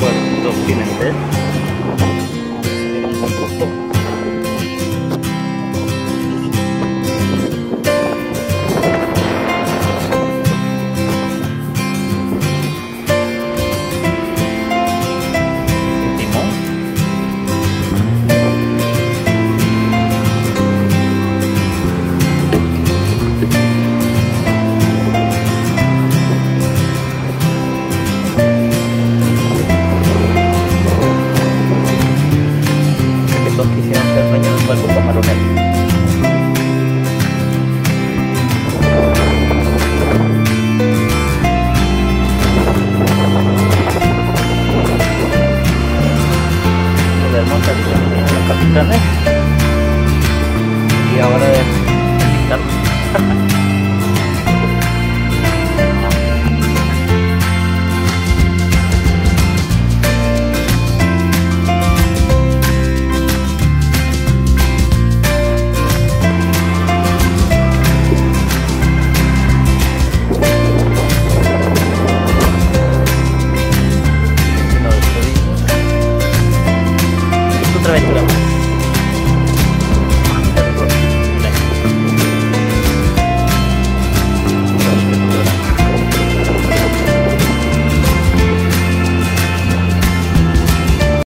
number documented todos quisieran ser dueños de un barco camarronero. capitanes y ahora de Let's go.